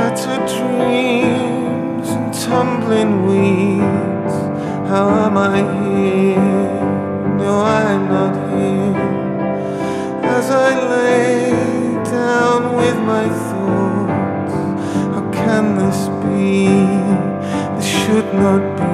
Scattered dreams and tumbling weeds How am I here? No, I'm not here As I lay down with my thoughts How can this be? This should not be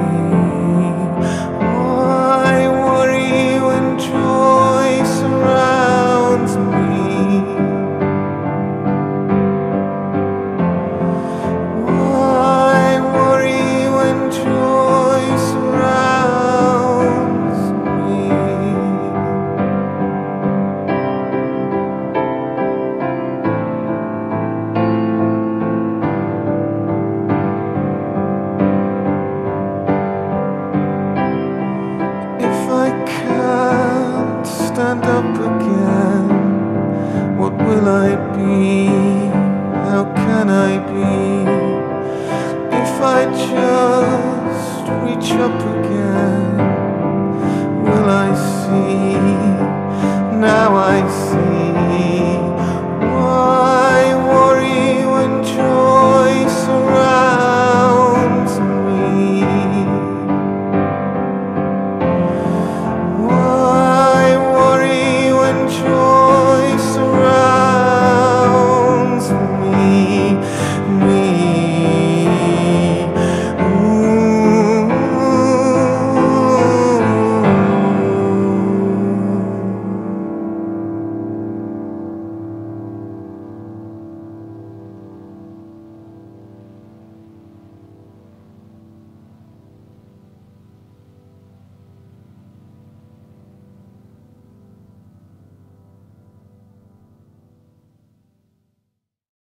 How can I be? If I just reach up again,